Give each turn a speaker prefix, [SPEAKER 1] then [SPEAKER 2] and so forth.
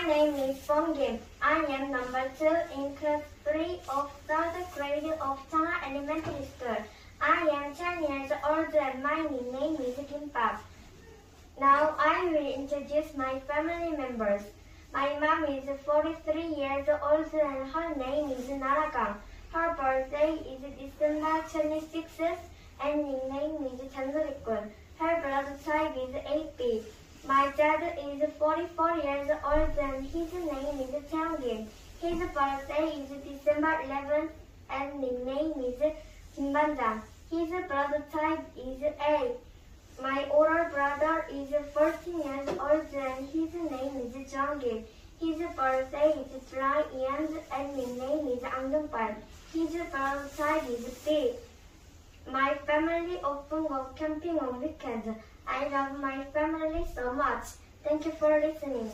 [SPEAKER 1] phone game. I am number two in class three of third grade of Changha Elementary School. I am 10 years old and my name is Kim Bom. Now I will introduce my family members. My mom is 43 years old and her name is Naragang. Her birthday is December 26th and her name is Chandralikun. Her blood type is AB. My dad is 44 years old and his name is Changgin. His birthday is December 11th and his name is Kim His blood type is A. My older brother is 14 years old and his name is Jongil. His birthday is July end and his name is Angdongpan. His blood type is B. My family often go camping on weekends. I love my family so much. Thank you for listening.